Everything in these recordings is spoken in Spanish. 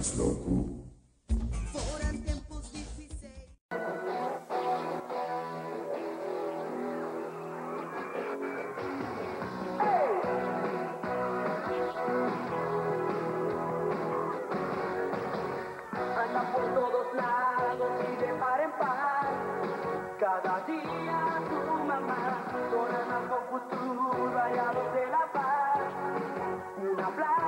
Por tiempos de seis, anda por todos lados y de par en par, cada día a tu mamá, ahora más con futuro, de la paz, una plata.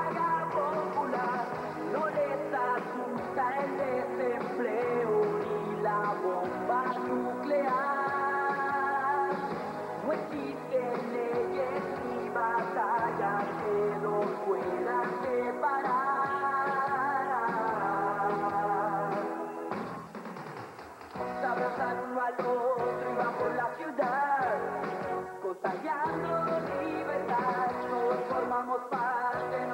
Contagiando libertad. Todos formamos parte,